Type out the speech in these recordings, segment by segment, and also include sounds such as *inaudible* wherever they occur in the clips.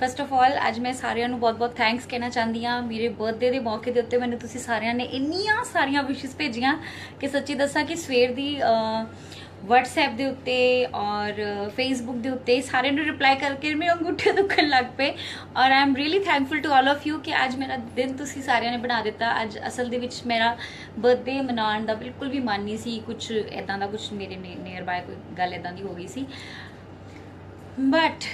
First of all ਅੱਜ ਮੈਂ ਸਾਰਿਆਂ ਨੂੰ ਬਹੁਤ-ਬਹੁਤ ਥੈਂਕਸ ਕਹਿਣਾ ਚਾਹੁੰਦੀ ਆ ਮੇਰੇ ਬਰਥਡੇ ਦੇ ਮੌਕੇ ਦੇ ਉੱਤੇ ਮੈਨੂੰ ਤੁਸੀਂ ਸਾਰਿਆਂ ਨੇ ਇੰਨੀਆਂ ਸਾਰੀਆਂ ਵਿਸ਼ੇਸ ਭੇਜੀਆਂ ਕਿ ਸੱਚੀ ਦੱਸਾਂ ਕਿ ਸਵੇਰ ਦੀ WhatsApp ਦੇ ਉੱਤੇ ਔਰ Facebook ਦੇ ਉੱਤੇ ਸਾਰਿਆਂ ਨੂੰ ਰਿਪਲਾਈ ਕਰਕੇ ਮੇਰੇ ਅੰਗੂਠੇ ਦੁਖਣ ਲੱਗ ਪਏ। ਔਰ I am really thankful to all of you ਕਿ ਅੱਜ ਮੇਰਾ ਦਿਨ ਤੁਸੀਂ ਸਾਰਿਆਂ ਨੇ ਬਣਾ ਦਿੱਤਾ। ਅੱਜ ਅਸਲ ਦੇ ਵਿੱਚ ਮੇਰਾ ਬਰਥਡੇ ਮਨਾਉਣ ਦਾ ਬਿਲਕੁਲ ਵੀ ਮਨ ਨਹੀਂ ਸੀ। ਕੁਝ ਇਦਾਂ ਦਾ ਕੁਝ ਮੇਰੇ ਨੀਅਰ ਬਾਏ ਕੋਈ ਗੱਲ ਇਦਾਂ ਦੀ ਹੋ ਗਈ ਸੀ। ਬਟ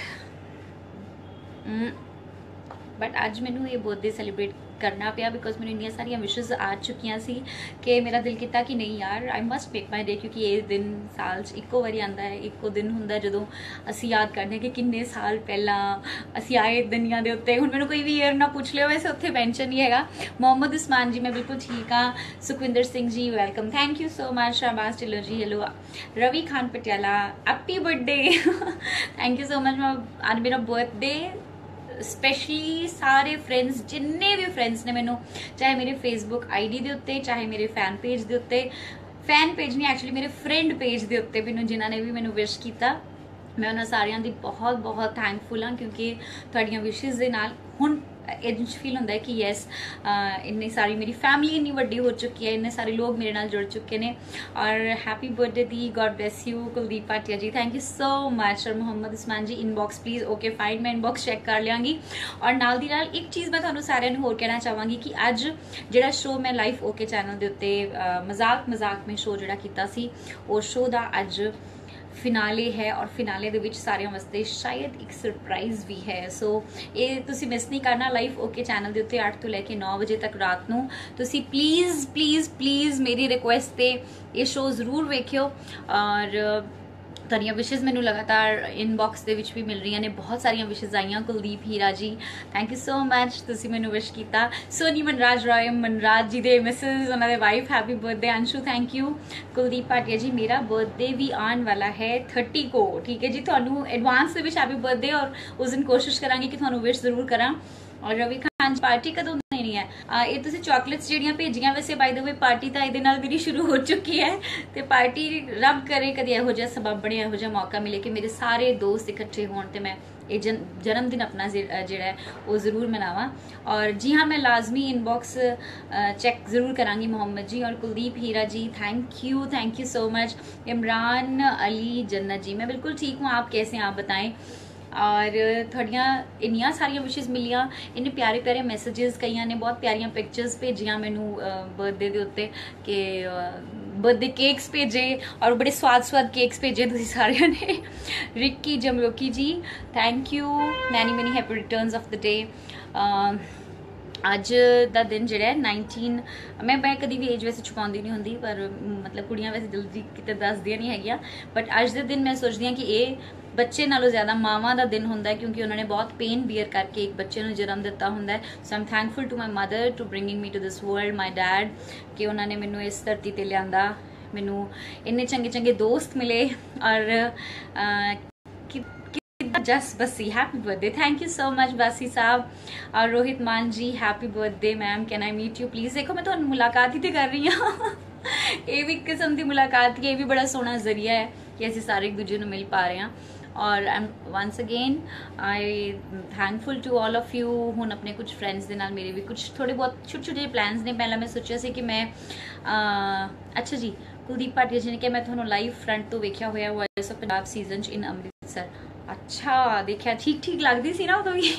ਬਟ ਅੱਜ ਮੈਨੂੰ ਇਹ ਬਰਥਡੇ ਸੈਲੀਬ੍ਰੇਟ ਕਰਨਾ ਪਿਆ ਬਿਕੋਜ਼ ਮੈਨੂੰ ਇੰਨੀਆਂ ਸਾਰੀਆਂ ਵਿਸ਼ੇਸ ਆ ਚੁੱਕੀਆਂ ਸੀ ਕਿ ਮੇਰਾ ਦਿਲ ਕੀਤਾ ਕਿ ਨਹੀਂ ਯਾਰ ਆਈ ਮਸਟ ਮੇਕ ਮਾਈ ਡੇ ਕਿਉਂਕਿ ਇਹ ਦਿਨ ਸਾਲ 'ਚ ਇੱਕੋ ਵਾਰੀ ਆਂਦਾ ਹੈ ਇੱਕੋ ਦਿਨ ਹੁੰਦਾ ਜਦੋਂ ਅਸੀਂ ਯਾਦ ਕਰਦੇ ਕਿ ਕਿੰਨੇ ਸਾਲ ਪਹਿਲਾਂ ਅਸੀਂ ਆਏ ਦੁਨੀਆ ਦੇ ਉੱਤੇ ਹੁਣ ਮੈਨੂੰ ਕੋਈ ਵੀ ਈਅਰ ਨਾ ਪੁੱਛ ਲਿਓ ਵੈਸੇ ਉੱਥੇ ਮੈਂਸ਼ਨ ਨਹੀਂ ਹੈਗਾ ਮੁਹੰਮਦ ਉਸਮਾਨ ਜੀ ਮੈਂ ਬਿਲਕੁਲ ਠੀਕ ਹਾਂ Sukhwinder Singh ji welcome thank you so much ਸ਼ਾਬਾਸ਼ Dhillon ji hello Ravi Khan Patiala happy birthday thank you so much ਅੱਜ ਮੇਰਾ ਬਰਥਡੇ ਸਪੈਸ਼ਲੀ ਸਾਰੇ ਫਰੈਂਡਸ ਜਿੰਨੇ ਵੀ ਫਰੈਂਡਸ ਨੇ ਮੈਨੂੰ, ਚਾਹੇ ਮੇਰੇ ਫੇਸਬੁੱਕ ਆਈਡੀ ਦੇ ਉੱਤੇ, ਚਾਹੇ ਮੇਰੇ ਫੈਨ ਪੇਜ ਦੇ ਉੱਤੇ ਫੈਨ ਪੇਜ ਨਹੀਂ ਐਕਚੁਅਲੀ ਮੇਰੇ ਫਰੈਂਡ ਪੇਜ ਦੇ ਉੱਤੇ ਮੈਨੂੰ, ਜਿਨ੍ਹਾਂ ਨੇ ਵੀ ਮੈਨੂੰ ਵਿਸ਼ ਕੀਤਾ, ਮੈਂ ਉਹਨਾਂ ਸਾਰਿਆਂ ਦੀ ਬਹੁਤ ਬਹੁਤ ਥੈਂਕਫੁਲ ਹਾਂ, ਕਿਉਂਕਿ ਤੁਹਾਡੀਆਂ ਵਿਸ਼ੇਸ ਦੇ ਨਾਲ ਹੁਣ ਇੰਜ ਫੀਲ ਹੁੰਦਾ ਕਿ ਯੈਸ ਇੰਨੀ ਸਾਰੀ ਮੇਰੀ ਫੈਮਿਲੀ ਇੰਨੀ ਵੱਡੀ ਹੋ ਚੁੱਕੀ ਹੈ, ਇੰਨੇ ਸਾਰੇ ਲੋਕ ਮੇਰੇ ਨਾਲ ਜੁੜ ਚੁੱਕੇ ਨੇ। ਔਰ happy birthday the God bless you Kuldeep Patia ji thank you so much ਔਰ Mohammad Usman ji inbox please okay fine ਮੈਂ ਇਨਬਾਕਸ ਚੈੱਕ ਕਰ ਲਿਆਂਗੀ। ਔਰ ਨਾਲ ਦੀ ਨਾਲ ਇੱਕ ਚੀਜ਼ ਮੈਂ ਤੁਹਾਨੂੰ ਸਾਰਿਆਂ ਨੂੰ ਹੋਰ ਕਹਿਣਾ ਚਾਹਾਂਗੀ ਕਿ ਅੱਜ ਜਿਹੜਾ ਸ਼ੋਅ ਮੈਂ ਲਾਈਵ ਓਕੇ ਚੈਨਲ ਦੇ ਉੱਤੇ ਮਜ਼ਾਕ ਮਜ਼ਾਕ ਮੈਂ ਸ਼ੋਅ ਜਿਹੜਾ ਕੀਤਾ ਸੀ, ਉਹ ਸ਼ੋਅ ਦਾ ਅੱਜ ਫਿਨਾਲੇ ਹੈ ਔਰ ਫਿਨਾਲੇ ਦੇ ਵਿੱਚ ਸਾਰਿਆਂ ਵਾਸਤੇ ਸ਼ਾਇਦ ਇੱਕ ਸਰਪ੍ਰਾਈਜ਼ ਵੀ ਹੈ। ਸੋ ਇਹ ਤੁਸੀਂ ਮਿਸ ਨਹੀਂ ਕਰਨਾ ਲਾਈਵ ਓਕੇ ਚੈਨਲ ਦੇ ਉੱਤੇ 8 ਤੋਂ ਲੈ ਕੇ 9 ਵਜੇ ਤੱਕ ਰਾਤ ਨੂੰ। ਤੁਸੀਂ ਪਲੀਜ਼ ਪਲੀਜ਼ ਪਲੀਜ਼ ਮੇਰੀ ਰਿਕੁਐਸਟ ਤੇ ਇਹ ਸ਼ੋਅ ਜ਼ਰੂਰ ਵੇਖਿਓ। ਔਰ ਤੁਹਾਡੀਆਂ ਵਿਸ਼ੇਸ ਮੈਨੂੰ ਲਗਾਤਾਰ ਇਨਬਾਕਸ ਦੇ ਵਿੱਚ ਵੀ ਮਿਲ ਰਹੀਆਂ ਨੇ। ਬਹੁਤ ਸਾਰੀਆਂ ਵਿਸ਼ੇਸ ਆਈਆਂ। ਕੁਲਦੀਪ ਹੀਰਾ ਜੀ ਥੈਂਕ ਯੂ ਸੋ ਮੱਚ ਤੁਸੀਂ ਮੈਨੂੰ ਵਿਸ਼ ਕੀਤਾ। ਸੋਨੀ ਮਨਰਾਜ ਰਾਏ, ਮਨਰਾਜ ਜੀ ਦੇ ਮਿਸਿਸ ਉਹਨਾਂ ਦੇ wife happy birthday Anshu thank you Kuldeep Patia ji, ਮੇਰਾ ਬਰਥਡੇ ਵੀ ਆਉਣ ਵਾਲਾ ਹੈ 30 ਕੋ, ਠੀਕ ਹੈ ਜੀ? ਤੁਹਾਨੂੰ ਐਡਵਾਂਸ ਦੇ ਵਿੱਚ ਹੈਪੀ ਬਰਥਡੇ ਔਰ ਉਸ ਦਿਨ ਕੋਸ਼ਿਸ਼ ਕਰਾਂਗੇ ਕਿ ਤੁਹਾਨੂੰ ਵਿਸ਼ ਜ਼ਰੂਰ ਕਰਾਂ। ਔਰ ਰਵੀ ਖਾਨ ਪਾਰਟੀ ਕਦੋਂ ਦੇਣੀ ਹੈ। ਇਹ ਤੁਸੀਂ ਚਾਕਲੇਟਸ ਜਿਹੜੀਆਂ ਭੇਜੀਆਂ, ਵੈਸੇ ਬਾਈ ਦ ਵੇ ਪਾਰਟੀ ਤਾਂ ਇਹਦੇ ਨਾਲ ਮੇਰੀ ਸ਼ੁਰੂ ਹੋ ਚੁੱਕੀ ਹੈ। ਤੇ ਪਾਰਟੀ ਰੱਬ ਕਰੇ ਕਦੇ ਇਹੋ ਜਿਹਾ ਸਬਬ ਬਣੇ, ਇਹੋ ਜਿਹਾ ਮੌਕਾ ਮਿਲੇ ਕਿ ਮੇਰੇ ਸਾਰੇ ਦੋਸਤ ਇਕੱਠੇ ਹੋਣ ਤੇ ਮੈਂ ਇਹ ਜਨਮ ਦਿਨ ਆਪਣਾ ਜਿਹੜਾ ਹੈ, ਉਹ ਜ਼ਰੂਰ ਮਨਾਵਾਂ। ਔਰ ਜੀ ਹਾਂ, ਮੈਂ ਲਾਜ਼ਮੀ ਇਨਬਾਕਸ ਚੈੱਕ ਜ਼ਰੂਰ ਕਰਾਂਗੀ ਮੁਹੰਮਦ ਜੀ ਔਰ Kuldeep Hira ji. Thank you thank you so much Imran Ali Jannat ji, ਮੈਂ ਬਿਲਕੁਲ ਠੀਕ हूँ ਆਪ कैसे ਆਪ ਬਤਾਏ। ਔਰ ਤੁਹਾਡੀਆਂ ਇੰਨੀਆਂ ਸਾਰੀਆਂ ਵਿਸ਼ੇਸ ਮਿਲੀਆਂ ਇੰਨੇ ਪਿਆਰੇ ਪਿਆਰੇ ਮੈਸੇजेस ਕਈਆਂ ਨੇ ਬਹੁਤ ਪਿਆਰੀਆਂ ਪਿਕਚਰਸ ਭੇਜੀਆਂ ਮੈਨੂੰ ਬਰਥਡੇ ਦੇ ਉੱਤੇ ਕਿ ਬਰਥਡੇ ਕੇਕਸ ਭੇਜੇ ਔਰ ਬੜੇ ਸਵਾਦ ਸਵਾਦ ਕੇਕਸ ਭੇਜੇ ਤੁਸੀਂ ਸਾਰਿਆਂ ਨੇ Rikki Jamloki ji thank you many many happy returns of the day ਅੱਜ ਦਾ ਦਿਨ ਜਿਹੜਾ ਹੈ 19 ਮੈਂ ਮੈਂ ਕਦੀ ਵੀ ਏਜ ਵੈਸੇ ਛੁਪਾਉਂਦੀ ਨਹੀਂ ਹੁੰਦੀ, ਪਰ ਮਤਲਬ ਕੁੜੀਆਂ ਵੈਸੇ ਜਲਦੀ ਕਿਤੇ ਦੱਸਦੀਆਂ ਨਹੀਂ ਹੈਗੀਆਂ। ਬਟ ਅੱਜ ਦੇ ਦਿਨ ਮੈਂ ਸੋਚਦੀ ਹਾਂ ਕਿ ਇਹ ਬੱਚੇ ਨਾਲੋਂ ਜ਼ਿਆਦਾ ਮਾਵਾਂ ਦਾ ਦਿਨ ਹੁੰਦਾ ਹੈ, ਕਿਉਂਕਿ ਉਹਨਾਂ ਨੇ ਬਹੁਤ ਪੇਨ ਬੀਅਰ ਕਰਕੇ ਇੱਕ ਬੱਚੇ ਨੂੰ ਜਨਮ ਦਿੱਤਾ ਹੁੰਦਾ ਹੈ। So am thankful to my mother to bringing me to this world my dad ਕਿ ਉਹਨਾਂ ਨੇ ਮੈਨੂੰ ਇਸ ਧਰਤੀ ਤੇ ਲਿਆਂਦਾ, ਮੈਨੂੰ ਇੰਨੇ ਚੰਗੇ ਚੰਗੇ ਦੋਸਤ ਮਿਲੇ ਔਰ just Bassi happy birthday thank you so much Bassi साहब और Rohit Maan ji happy birthday ma'am can I meet you please देखो मैं तो मुलाकात ही तो कर रही हूँ *laughs* ਇਹ ਵੀ ਕਿਸਮ ਦੀ ਮੁਲਾਕਾਤ ਕੀ ਇਹ ਵੀ ਬੜਾ ਸੋਹਣਾ ਜ਼ਰੀਆ ਹੈ ਕਿ ਅਸੀਂ ਸਾਰੇ ਇੱਕ ਦੂਜੇ ਨੂੰ ਮਿਲ ਪਾ ਰਹੇ ਹਾਂ ਔਰ ਆਮ once again I thankful to all of you ਹੁਣ ਆਪਣੇ ਕੁਝ ਫਰੈਂਡਸ ਦੇ ਨਾਲ ਮੇਰੇ ਵੀ ਕੁਝ ਥੋੜੇ ਬਹੁਤ ਛੋਟੇ ਛੋਟੇ ਪਲਾਨਸ ਨੇ ਪਹਿਲਾਂ ਮੈਂ ਸੋਚਿਆ ਸੀ ਕਿ ਮੈਂ ਅੱਛਾ ਜੀ ਕੁਲਦੀਪ ਪਾਟਿਆ ਜੀ ਨੇ ਕਿ ਮੈਂ ਤੁਹਾਨੂੰ ਲਾਈਵ ਫਰੰਟ ਤੋਂ ਵੇਖਿਆ ਹੋਇਆ ਵਾਇਸ ਆਫ ਪੰਜਾਬ ਸੀਜ਼ਨ ਚ ਇਨ ਅੰਮ੍ਰਿਤਸਰ ਅੱਛਾ, ਦੇਖਿਆ, ਠੀਕ ਠੀਕ ਲੱਗਦੀ ਸੀ ਨਾ ਉਦੋਂ ਵੀ।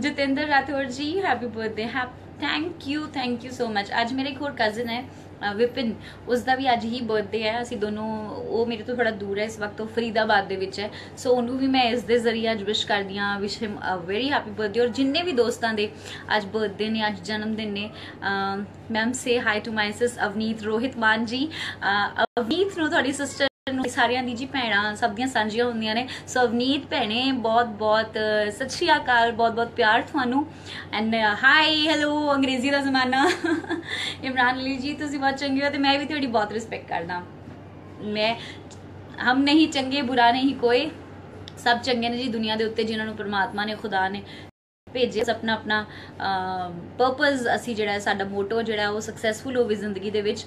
Jatinder Rathore ji happy birthday happy thank you thank you so much ਅੱਜ ਮੇਰੇ ਇੱਕ ਹੋਰ ਕਜ਼ਨ ਹੈ ਵਿਪਿਨ। ਉਸ ਦਾ ਵੀ ਅੱਜ ਹੀ ਬਰਥਡੇ ਹੈ। ਅਸੀਂ ਦੋਨੋਂ, ਉਹ ਮੇਰੇ ਤੋਂ ਥੋੜਾ ਦੂਰ ਹੈ, ਇਸ ਵਕਤ ਉਹ ਫਰੀਦਾਬਾਦ ਦੇ ਵਿੱਚ ਹੈ। ਸੋ ਉਹਨੂੰ ਵੀ ਮੈਂ ਇਸ ਦੇ ਜ਼ਰੀਏ ਅੱਜ ਵਿਸ਼ ਕਰਦੀ ਹਾਂ wish him a very happy birthday ਔਰ ਜਿੰਨੇ ਵੀ ਦੋਸਤਾਂ ਦੇ ਅੱਜ ਬਰਥਡੇ ਨੇ, ਅੱਜ ਜਨਮ ਦਿਨ ਨੇ ma'am say hi to my sis Avneet Rohit Mann ji. Avneet ਨੂੰ ਤੁਹਾਡੀ ਸਿਸਟਰ ਨੂੰ ਸਾਰਿਆਂ ਦੀ ਜੀ ਭੈਣਾਂ, ਸਭ ਦੀਆਂ ਸਾਂਝੀਆਂ ਹੁੰਦੀਆਂ ਨੇ। ਸੋ ਅਵਨੀਤ ਭੈਣੇ, ਬਹੁਤ ਬਹੁਤ ਸਤਿ ਸ਼੍ਰੀ ਅਕਾਲ, ਬਹੁਤ ਬਹੁਤ ਪਿਆਰ ਤੁਹਾਨੂੰ। ਐਂਡ ਹਾਈ ਹੈਲੋ ਅੰਗਰੇਜ਼ੀ ਦਾ ਜ਼ਮਾਨਾ। *laughs* ਇਮਰਾਨ ਅਲੀ ਜੀ, ਤੁਸੀਂ ਬਹੁਤ ਚੰਗੇ ਹੋ ਤੇ ਮੈਂ ਵੀ ਤੁਹਾਡੀ ਬਹੁਤ ਰਿਸਪੈਕਟ ਕਰਦਾ। ਮੈਂ, ਹਮ ਨਹੀਂ ਚੰਗੇ, ਬੁਰਾ ਨਹੀਂ ਕੋਈ। ਸਭ ਚੰਗੇ ਨੇ ਜੀ ਦੁਨੀਆ ਦੇ ਉੱਤੇ, ਜਿਨ੍ਹਾਂ ਨੂੰ ਪਰਮਾਤਮਾ ਨੇ, ਖੁਦਾ ਨੇ ਭੇਜੇ ਆਪਣਾ ਆਪਣਾ ਪਰਪਸ ਅਸੀਂ ਜਿਹੜਾ ਸਾਡਾ ਮੋਟੋ ਜਿਹੜਾ ਉਹ ਸਕਸੈਸਫੁਲ ਹੋਵੇ ਜ਼ਿੰਦਗੀ ਦੇ ਵਿੱਚ।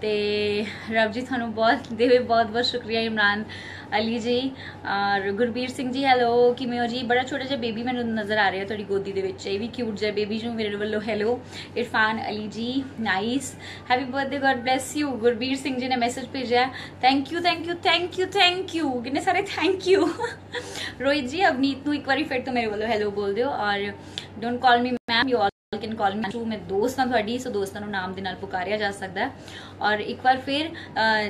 ਤੇ ਰੱਬ ਜੀ ਤੁਹਾਨੂੰ ਬਹੁਤ ਦੇਵੇ ਬਹੁਤ ਬਹੁਤ ਸ਼ੁਕਰੀਆ, ਇਮਰਾਨ। ਅਲੀ ਜੀ ਔਰ ਗੁਰਬੀਰ ਸਿੰਘ ਜੀ ਹੈਲੋ ਕਿਵੇਂ ਹੋ ਜੀ ਬੜਾ ਛੋਟਾ ਜਿਹਾ ਬੇਬੀ ਮੈਨੂੰ ਨਜ਼ਰ ਆ ਰਿਹਾ ਤੁਹਾਡੀ ਗੋਦੀ ਦੇ ਵਿੱਚ ਇਹ ਵੀ ਕਿਊਟ ਜਿਹਾ ਬੇਬੀ ਨੂੰ ਮੇਰੇ ਵੱਲੋਂ hello Irfan Ali ji nice happy birthday god bless you Gurbir Singh ji ਨੇ ਮੈਸੇਜ ਭੇਜਿਆ thank you thank you thank you thank you ਕਿੰਨੇ ਸਾਰੇ ਥੈਂਕ ਯੂ ਰੋਹਿਤ ਜੀ ਅਵਨੀਤ ਨੂੰ ਇੱਕ ਵਾਰੀ ਫਿਰ ਤੋਂ ਮੇਰੇ ਵੱਲੋਂ ਹੈਲੋ ਬੋਲ ਦਿਓ ਔਰ don't call me ma'am you can call me to ਮੈਂ ਦੋਸਤ ਹਾਂ ਤੁਹਾਡੀ, ਸੋ ਦੋਸਤਾਂ ਨੂੰ ਨਾਮ ਦੇ ਨਾਲ ਪੁਕਾਰਿਆ ਜਾ ਸਕਦਾ ਔਰ ਇੱਕ ਵਾਰ ਫਿਰ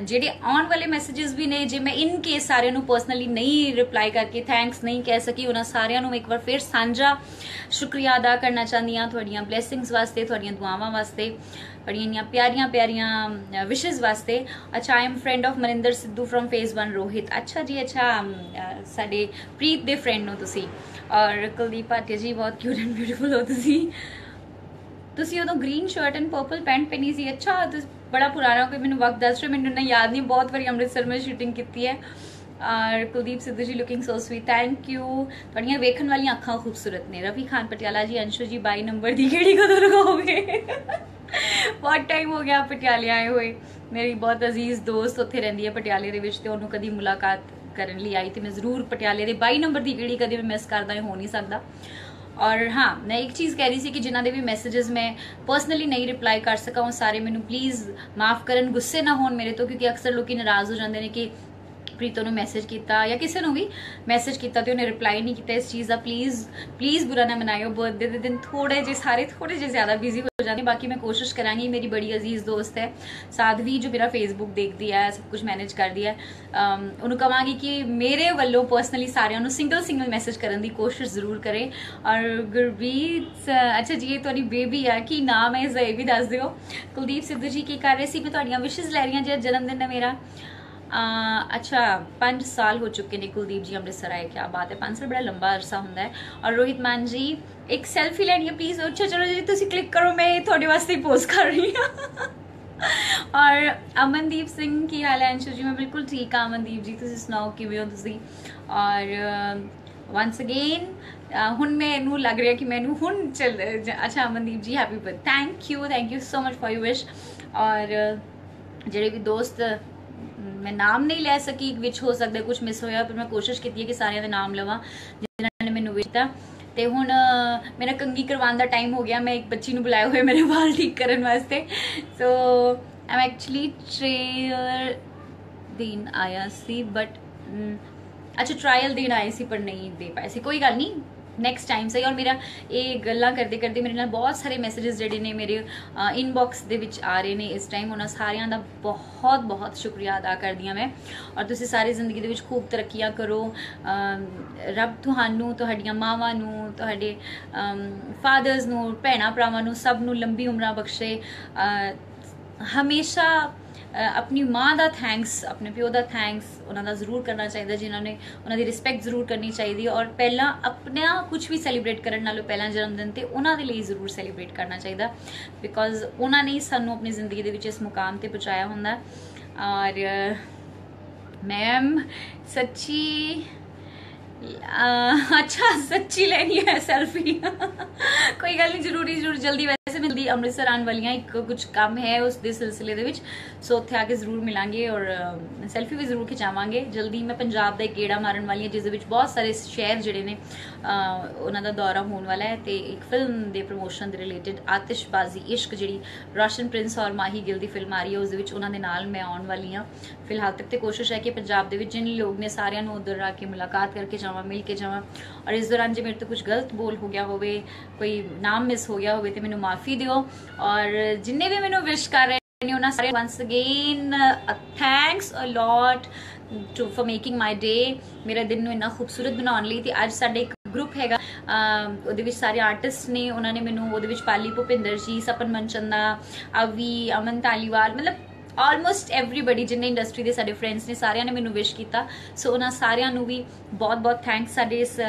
ਜਿਹੜੇ ਆਉਣ ਵਾਲੇ ਮੈਸੇजेस ਵੀ ਨੇ, ਜੇ ਮੈਂ ਇਨ ਕੇਸ ਸਾਰਿਆਂ ਨੂੰ ਪਰਸਨਲੀ ਨਹੀਂ ਰਿਪਲਾਈ ਕਰਕੇ ਥੈਂਕਸ ਨਹੀਂ ਕਹਿ ਸਕੀ, ਉਹਨਾਂ ਸਾਰਿਆਂ ਨੂੰ ਇੱਕ ਵਾਰ ਫਿਰ ਸਾਂਝਾ ਸ਼ੁਕਰੀਆ ਅਦਾ ਕਰਨਾ ਚਾਹੁੰਦੀ ਹਾਂ ਤੁਹਾਡੀਆਂ ਬਲੇਸਿੰਗਸ ਵਾਸਤੇ, ਤੁਹਾਡੀਆਂ ਦੁਆਵਾਂ ਵਾਸਤੇ, ਤੁਹਾਡੀਆਂ ਪਿਆਰੀਆਂ ਪਿਆਰੀਆਂ ਵਿਸ਼ੇਸ ਵਾਸਤੇ। ਅੱਛਾ I am friend of Maninder Sidhu from phase 1 Rohit ਅੱਛਾ ਜੀ, ਅੱਛਾ ਸਾਡੇ ਪ੍ਰੀਤ ਦੇ ਫਰੈਂਡ ਨੂੰ ਤੁਸੀਂ। ਔਰ ਕੁਲਦੀਪ ਭਾਟਿਆ ਜੀ, ਬਹੁਤ ਕਿਊਟ ਐਂਡ ਬਿਊਟੀਫੁਲ ਹੋ ਤੁਸੀਂ। ਤੁਸੀਂ ਉਦੋਂ green shirt and purple pant ਪਹਿਨੀ ਸੀ। ਅੱਛਾ, ਤੁਸੀਂ ਬੜਾ ਪੁਰਾਣਾ ਕੋਈ ਮੈਨੂੰ ਵਕਤ ਦੱਸ ਰਹੇ ਮੈਨੂੰ ਨਾ ਯਾਦ ਨਹੀਂ। ਬਹੁਤ ਵਾਰੀ ਅੰਮ੍ਰਿਤਸਰ ਵਿੱਚ ਸ਼ੂਟਿੰਗ ਕੀਤੀ ਹੈ। ਔਰ Kuldeep Sidhu ji looking so sweet thank you ਤੁਹਾਡੀਆਂ ਵੇਖਣ ਵਾਲੀਆਂ ਅੱਖਾਂ ਖੂਬਸੂਰਤ ਨੇ। ਰਵੀ ਖਾਨ ਪਟਿਆਲਾ ਜੀ, ਅੰਸ਼ੂ ਜੀ 22 ਨੰਬਰ ਦੀ ਕਿਹੜੀ ਕਦੋਂ ਲਗਾਓਗੇ? ਬਹੁਤ ਟਾਈਮ ਹੋ ਗਿਆ ਪਟਿਆਲੇ ਆਏ ਹੋਏ। ਮੇਰੀ ਬਹੁਤ ਅਜ਼ੀਜ਼ ਦੋਸਤ ਉੱਥੇ ਰਹਿੰਦੀ ਹੈ ਪਟਿਆਲੇ ਦੇ ਵਿੱਚ ਤੇ ਉਹਨੂੰ ਕਦੀ ਮੁਲਾਕਾਤ ਕਰਨ ਲਈ ਆਈ ਤੇ ਮੈਂ ਜ਼ਰੂਰ ਪਟਿਆਲੇ ਦੇ 22 ਨੰਬਰ ਦੀ ਕਿਹੜੀ ਕਦੇ ਮੈਂ ਮਿਸ ਕਰਦਾ ਹੋ ਨਹੀਂ ਸਕਦਾ। ਔਰ ਹਾਂ, ਮੈਂ ਇੱਕ ਚੀਜ਼ ਕਹਿ ਰਹੀ ਸੀ ਕਿ ਜਿਨ੍ਹਾਂ ਦੇ ਵੀ ਮੈਸੇजेस ਮੈਂ ਪਰਸਨਲੀ ਨਹੀਂ ਰਿਪਲਾਈ ਕਰ ਸਕਾਂ, ਉਹ ਸਾਰੇ ਮੈਨੂੰ ਪਲੀਜ਼ ਮਾਫ ਕਰਨ, ਗੁੱਸੇ ਨਾ ਹੋਣ ਮੇਰੇ ਤੋਂ, ਕਿਉਂਕਿ ਅਕਸਰ ਲੋਕੀ ਨਾਰਾਜ਼ ਹੋ ਜਾਂਦੇ ਨੇ ਕਿ ਪ੍ਰੀਤੋ ਨੂੰ ਮੈਸੇਜ ਕੀਤਾ ਜਾਂ ਕਿਸੇ ਨੂੰ ਵੀ ਮੈਸੇਜ ਕੀਤਾ ਤੇ ਉਹਨੇ ਰਿਪਲਾਈ ਨਹੀਂ ਕੀਤਾ ਇਸ ਚੀਜ਼ ਦਾ ਪਲੀਜ਼ ਪਲੀਜ਼ ਬੁਰਾ ਨਾ ਮਨਾਇਓ ਬਰਥਡੇ ਦੇ ਦਿਨ ਥੋੜੇ ਜੇ ਸਾਰੇ ਥੋੜੇ ਜੇ ਜ਼ਿਆਦਾ ਬਿਜ਼ੀ ਹੋ ਜਾਂਦੇ, ਬਾਕੀ ਮੈਂ ਕੋਸ਼ਿਸ਼ ਕਰਾਂਗੀ, ਮੇਰੀ ਬੜੀ ਅਜ਼ੀਜ਼ ਦੋਸਤ ਹੈ, ਸਾਧਵੀ ਜੋ ਮੇਰਾ ਫੇਸਬੁੱਕ ਦੇਖਦੀ ਹੈ, ਸਭ ਕੁਝ ਮੈਨੇਜ ਕਰਦੀ ਹੈ ਉਹਨੂੰ ਕਹਾਂਗੀ ਕਿ ਮੇਰੇ ਵੱਲੋਂ ਪਰਸਨਲੀ ਸਾਰਿਆਂ ਨੂੰ ਸਿੰਗਲ ਸਿੰਗਲ ਮੈਸੇਜ ਕਰਨ ਦੀ ਕੋਸ਼ਿਸ਼ ਜ਼ਰੂਰ ਕਰੇ। ਔਰ ਗੁਰਬੀਤ, ਅੱਛਾ ਜੀ, ਇਹ ਤੁਹਾਡੀ ਬੇਬੀ ਆ, ਕੀ ਨਾਮ ਹੈ ਇਹ ਵੀ ਦੱਸ ਦਿਓ। ਕੁਲਦੀਪ ਸਿੱਧੂ ਜੀ ਕੀ ਕਰ ਰਹੇ ਸੀ? ਮੈਂ ਤੁਹਾਡੀਆਂ ਵਿਸ਼ੇਸ ਲੈ ਰਹੀ ਹਾਂ, ਜਿਹੜਾ ਜਨਮ ਦਿਨ ਹੈ ਮੇਰਾ। ਅੱਛਾ 5 ਸਾਲ ਹੋ ਚੁੱਕੇ ਨੇ ਕੁਲਦੀਪ ਜੀ ਅੰਮ੍ਰਿਤਸਰ ਆਏ ਕੀ ਬਾਤ ਹੈ। 5 ਸਾਲ ਬੜਾ ਲੰਬਾ ਅਰਸਾ ਹੁੰਦਾ ਹੈ। ਔਰ ਰੋਹਿਤ ਮਾਨ ਜੀ, ਇੱਕ ਸੈਲਫੀ ਲੈਣੀ ਹੈ ਪਲੀਜ਼ ਅੱਛਾ, ਚਲੋ ਜੀ, ਤੁਸੀਂ ਕਲਿੱਕ ਕਰੋ, ਮੈਂ ਤੁਹਾਡੇ ਵਾਸਤੇ ਪੋਸਟ ਕਰ ਰਹੀ ਹਾਂ। ਔਰ ਅਮਨਦੀਪ ਸਿੰਘ, ਕੀ ਹਾਲ ਹੈ, ਅੰਸ਼ੂ ਜੀ? ਮੈਂ ਬਿਲਕੁਲ ਠੀਕ ਹਾਂ, ਅਮਨਦੀਪ ਜੀ, ਤੁਸੀਂ ਸੁਣਾਓ, ਕਿਵੇਂ ਹੋ ਤੁਸੀਂ? ਔਰ ਵਾਂਸ ਅਗੇਨ ਹੁਣ ਮੈਨੂੰ ਲੱਗ ਰਿਹਾ ਕਿ ਮੈਨੂੰ ਹੁਣ ਚੱਲ, ਅੱਛਾ, Amandeep ji happy birth thank you thank you so much for you wish ਔਰ, ਜਿਹੜੇ ਵੀ ਦੋਸਤ ਮੈਂ ਨਾਮ ਨਹੀਂ ਲੈ ਸਕੀ ਵਿੱਚ ਹੋ ਸਕਦਾ ਕੁਝ ਮਿਸ ਹੋਇਆ, ਪਰ ਮੈਂ ਕੋਸ਼ਿਸ਼ ਕੀਤੀ ਹੈ ਕਿ ਸਾਰਿਆਂ ਦੇ ਨਾਮ ਲਵਾਂ, ਜਿਨ੍ਹਾਂ ਨੇ ਮੈਨੂੰ ਵਿਸ਼ਤਾ ਤੇ ਹੁਣ ਮੇਰਾ ਕੰਗੀ ਕਰਵਾਉਣ ਦਾ ਟਾਈਮ ਹੋ ਗਿਆ, ਮੈਂ ਇੱਕ ਬੱਚੀ ਨੂੰ ਬੁਲਾਇਆ ਹੋਇਆ ਮੇਰੇ ਵਾਲ ਠੀਕ ਕਰਨ ਵਾਸਤੇ। ਸੋ ਆਮ ਐਕਚੁਅਲੀ ਟ੍ਰੇਅਰ ਦਿਨ ਆਇਆ ਸੀ ਬਟ ਅੱਛਾ ਟ੍ਰਾਇਲ ਦਿਨ ਆਏ ਸੀ, ਪਰ ਨਹੀਂ ਦੇ ਪਾਏ ਸੀ। ਕੋਈ ਗੱਲ ਨਹੀਂ ਨੈਕਸਟ ਟਾਈਮ ਸਹੀ, ਔਰ ਮੇਰਾ ਇਹ ਗੱਲਾਂ ਕਰਦੇ ਕਰਦੇ ਮੇਰੇ ਨਾਲ ਬਹੁਤ ਸਾਰੇ ਮੈਸੇजेस ਜਿਹੜੇ ਨੇ ਮੇਰੇ ਇਨਬਾਕਸ ਦੇ ਵਿੱਚ ਆ ਰਹੇ ਨੇ ਇਸ ਟਾਈਮ ਉਹਨਾਂ ਸਾਰਿਆਂ ਦਾ ਬਹੁਤ ਬਹੁਤ ਸ਼ੁਕਰੀਆ ਅਦਾ ਕਰਦੀ ਹਾਂ ਮੈਂ। ਔਰ ਤੁਸੀਂ ਸਾਰੀ ਜ਼ਿੰਦਗੀ ਦੇ ਵਿੱਚ ਖੂਬ ਤਰੱਕੀਆਂ ਕਰੋ। ਰੱਬ ਤੁਹਾਨੂੰ, ਤੁਹਾਡੀਆਂ ਮਾਵਾਂ ਨੂੰ, ਤੁਹਾਡੇ ਫਾਦਰਸ ਨੂੰ ਭੈਣਾ ਭਰਾਵਾਂ ਨੂੰ, ਸਭ ਨੂੰ ਲੰਬੀ ਉਮਰਾਂ ਬਖਸ਼ੇ। ਹਮੇਸ਼ਾ ਆਪਣੀ ਮਾਂ ਦਾ ਥੈਂਕਸ ਆਪਣੇ ਪਿਓ ਦਾ ਥੈਂਕਸ ਉਹਨਾਂ ਦਾ ਜ਼ਰੂਰ ਕਰਨਾ ਚਾਹੀਦਾ, ਜਿਨ੍ਹਾਂ ਨੇ ਉਹਨਾਂ ਦੀ ਰਿਸਪੈਕਟ ਜ਼ਰੂਰ ਕਰਨੀ ਚਾਹੀਦੀ ਔਰ ਪਹਿਲਾਂ ਆਪਣਾ ਕੁਝ ਵੀ ਸੈਲੀਬ੍ਰੇਟ ਕਰਨ ਨਾਲੋਂ ਪਹਿਲਾਂ ਜਨਮ ਦਿਨ ਤੇ ਉਹਨਾਂ ਦੇ ਲਈ ਜ਼ਰੂਰ ਸੈਲੀਬ੍ਰੇਟ ਕਰਨਾ ਚਾਹੀਦਾ। ਬਿਕੋਜ਼ ਉਹਨਾਂ ਨੇ ਸਾਨੂੰ ਆਪਣੀ ਜ਼ਿੰਦਗੀ ਦੇ ਵਿੱਚ ਇਸ ਮੁਕਾਮ ਤੇ ਪਹੁੰਚਾਇਆ ਹੁੰਦਾ। ਔਰ ਮੈਮ ਸੱਚੀ ਅੱਛਾ, ਸੱਚੀ ਲੈਣੀ ਹੈ ਸੈਲਫੀ ਕੋਈ ਗੱਲ ਨਹੀਂ, ਜ਼ਰੂਰੀ, ਜ਼ਰੂਰ, ਜਲਦੀ ਜਲਦੀ ਅੰਮ੍ਰਿਤਸਰ ਆਉਣ ਵਾਲੀਆਂ ਇੱਕ ਕੁਝ ਕੰਮ ਹੈ ਉਸ ਦੇ ਸਿਲਸਿਲੇ ਦੇ ਵਿੱਚ। ਸੋ ਉੱਥੇ ਆ ਕੇ ਜ਼ਰੂਰ ਮਿਲਾਂਗੇ ਔਰ ਸੈਲਫੀ ਵੀ ਜ਼ਰੂਰ ਖਿਚਾਵਾਂਗੇ। ਜਲਦੀ ਮੈਂ ਪੰਜਾਬ ਦਾ ਇੱਕ ਮਾਰਨ ਵਾਲੀ ਜਿਸ ਵਿੱਚ ਬਹੁਤ ਸਾਰੇ ਸ਼ਹਿਰ ਜਿਹੜੇ ਨੇ ਉਹਨਾਂ ਦਾ ਦੌਰਾ ਹੋਣ ਵਾਲਾ ਹੈ ਤੇ ਇੱਕ ਫਿਲਮ ਦੇ ਪ੍ਰੋਮੋਸ਼ਨ ਦੇ ਰਿਲੇਟਡ ਆਤਿਸ਼ਬਾਜ਼ੀ ਇਸ਼ਕ ਜਿਹੜੀ ਰੋਸ਼ਨ ਪ੍ਰਿੰਸ ਔਰ ਮਾਹੀ ਗਿਲ ਦੀ ਫਿਲਮ ਆ ਰਹੀ ਹੈ, ਉਸ ਵਿੱਚ ਉਹਨਾਂ ਦੇ ਨਾਲ ਮੈਂ ਆਉਣ ਵਾਲੀ ਹਾਂ। ਫਿਲਹਾਲ ਤੱਕ ਤੇ ਕੋਸ਼ਿਸ਼ ਹੈ ਕਿ ਪੰਜਾਬ ਦੇ ਵਿੱਚ ਜਿਨ ਲੋਕ ਨੇ ਸਾਰਿਆਂ ਨੂੰ ਉਧਰ ਆ ਕੇ ਮੁਲਾਕਾਤ ਕਰਕੇ ਜਾਵਾਂ, ਮਿਲ ਕੇ ਜਾਵਾਂ। ਔਰ ਇਸ ਦੌਰਾਨ ਜੇ ਮੇਰੇ ਤੋਂ ਕੁਝ ਗਲਤ ਬੋਲ ਹੋ ਗਿਆ ਹੋਵੇ, ਕੋਈ ਨਾਮ ਮਿਸ ਹੋ ਗਿਆ ਹੋਵੇ ਤੇ ਮੈਨੂੰ ਮਾਫੀ ਦਿਓ। ਹੋ। ਔਰ ਜਿੰਨੇ ਵੀ ਮੈਨੂੰ ਵਿਸ਼ ਕਰ ਰਹੇ ਨੇ, ਉਹਨਾਂ ਸਾਰੇ once again thanks a lot to for making my day ਮੇਰਾ ਦਿਨ ਨੂੰ ਇੰਨਾ ਖੂਬਸੂਰਤ ਬਣਾਉਣ ਲਈ ਤੇ ਅੱਜ ਸਾਡੇ ਇੱਕ ਗਰੁੱਪ ਹੈਗਾ ਉਹਦੇ ਵਿੱਚ ਸਾਰੇ ਆਰਟਿਸਟ ਨੇ, ਉਹਨਾਂ ਨੇ ਮੈਨੂੰ ਉਹਦੇ ਵਿੱਚ ਪਾਲੀ ਭੁਪਿੰਦਰ ਜੀ, ਸਪਨ ਮਨਚੰਦਾ, ਅਵੀ, ਅਮਨ ਤਾਲੀਵਾਲ ਮਤਲਬ ਆਲਮੋਸਟ एवरीबॉडी ਜਿੰਨੇ ਇੰਡਸਟਰੀ ਦੇ ਸਾਡੇ ਫਰੈਂਡਸ ਨੇ, ਸਾਰਿਆਂ ਨੇ ਮੈਨੂੰ ਵਿਸ਼ ਕੀਤਾ। ਸੋ ਉਹਨਾਂ ਸਾਰਿਆਂ ਨੂੰ ਵੀ ਬਹੁਤ ਬਹੁਤ ਥੈਂਕਸ ਸਾਡੇ ਇਸ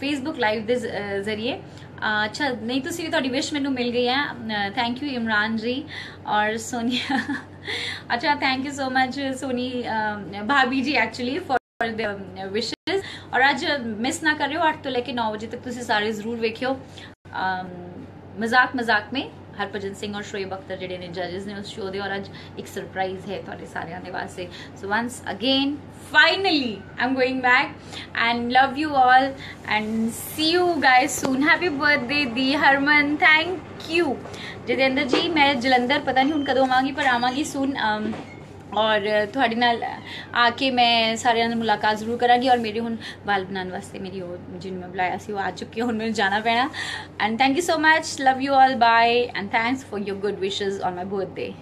ਫੇਸਬੁੱਕ ਲਾਈਵ ਦੇ ਜ਼ਰੀਏ। ਅੱਛਾ, ਨਹੀਂ, ਤੁਸੀਂ ਵੀ ਤੁਹਾਡੀ ਵਿਸ਼ ਮੈਨੂੰ ਮਿਲ ਗਈ ਹੈ। ਥੈਂਕ ਯੂ ਇਮਰਾਨ ਜੀ ਔਰ ਸੋਨੀਆ। *laughs* ਅੱਛਾ thank you so much Soni ਭਾਬੀ ਜੀ ਐਕਚੁਅਲੀ ਫॉर द ਵਿਸ਼ਸ ਔਰ ਅੱਜ ਮਿਸ ਨਾ ਕਰਿਓ 8 ਤੋਂ ਲੈ ਕੇ 9 ਵਜੇ ਤੱਕ ਤੁਸੀਂ ਸਾਰੇ ਜ਼ਰੂਰ ਵੇਖਿਓ। ਮਜ਼ਾਕ ਮਜ਼ਾਕ ਮੇਂ। ਹਰਭਜਨ ਸਿੰਘ ਔਰ ਸ਼ੋਏਬ ਅਖਤਰ ਜਿਹੜੇ ਨੇ ਜੱਜਸ ਨੇ ਉਸ ਸ਼ੋਅ ਦੇ ਔਰ ਅੱਜ ਇੱਕ ਸਰਪ੍ਰਾਈਜ਼ ਹੈ ਤੁਹਾਡੇ ਸਾਰਿਆਂ ਦੇ ਵਾਸਤੇ। So once again finally i'm going back and love you all and see you guys soon. Happy birthday ਦੀ ਹਰਮਨ thank you. ਜਤਿੰਦਰ ਜੀ ਮੈਂ ਜਲੰਧਰ, ਪਤਾ ਨਹੀਂ ਹੁਣ ਕਦੋਂ ਆਵਾਂਗੀ, ਪਰ ਆਵਾਂਗੀ ਸੂਨ ਔਰ ਤੁਹਾਡੇ ਨਾਲ ਆ ਕੇ ਮੈਂ ਸਾਰਿਆਂ ਨਾਲ ਮੁਲਾਕਾਤ ਜ਼ਰੂਰ ਕਰਾਂਗੀ ਔਰ ਮੇਰੇ ਹੁਣ ਵਾਲ ਬਣਾਉਣ ਵਾਸਤੇ ਮੇਰੀ ਉਹ ਜਿਹਨੂੰ ਮੈਂ ਬੁਲਾਇਆ ਸੀ, ਉਹ ਆ ਚੁੱਕੀ ਹੁਣ ਮੈਨੂੰ ਜਾਣਾ ਪੈਣਾ। And thank you so much love you all bye and thanks for your good wishes on my birthday